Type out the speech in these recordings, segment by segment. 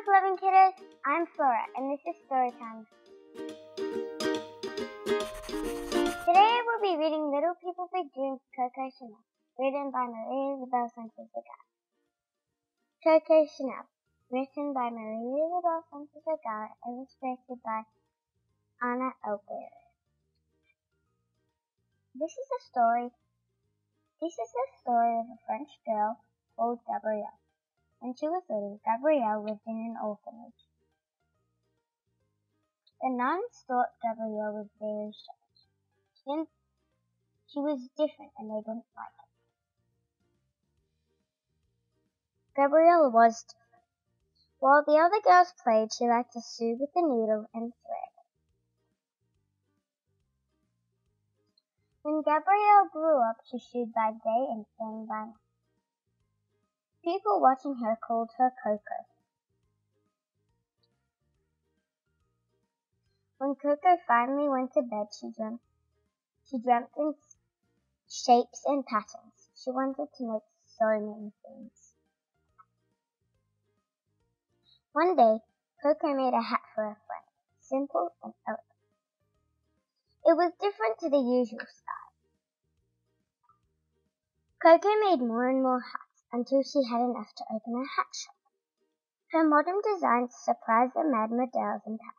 most loving kiddos, I'm Flora and this is story time. Today I will be reading Little People Big Dreams Coco Chanel, written by Marie Isabel Vegara. Coco Chanel, written by Marie Isabel Vegara, illustrated by Ana Albero. This is a story. This is the story of a French girl called Gabrielle. When she was little, Gabrielle lived in an orphanage. The nuns thought Gabrielle was very strange. She, she was different and they didn't like it. Gabrielle was different. While the other girls played, she liked to sew with a needle and thread. When Gabrielle grew up, she sewed by day and sang by night. People watching her called her Coco. When Coco finally went to bed, she dreamt, she dreamt in shapes and patterns. She wanted to make so many things. One day, Coco made a hat for a friend, simple and elegant. It was different to the usual style. Coco made more and more hats until she had enough to open a hat shop. Her modern designs surprised the mademoiselles in Paris.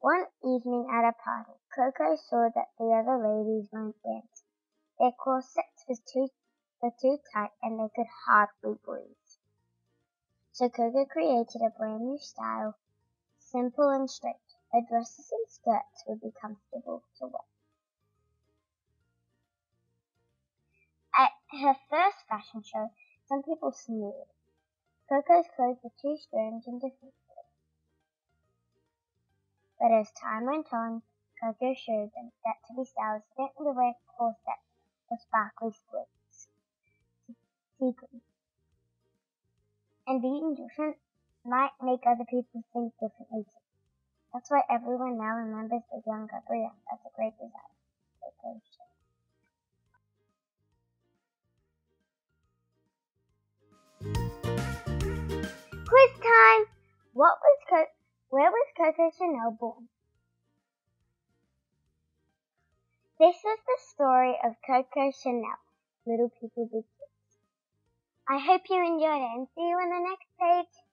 One evening at a party, Coco saw that the other ladies weren't dancing. Their corsets was too, were too tight and they could hardly breathe. So Coco created a brand new style, simple and straight. Her dresses and skirts would be comfortable to wear. At her first fashion show, some people sneered. Coco's clothes were too strange and different But as time went on, Coco showed them that to be stylish, didn't need wear corsets or sparkly skirts. And being different might make other people think differently too. That's why everyone now remembers the young Gabrielle. That's a great design. Coco. Quiz time! What was Co- where was Coco Chanel born? This is the story of Coco Chanel, Little People Big Kids. I hope you enjoyed it and see you on the next page.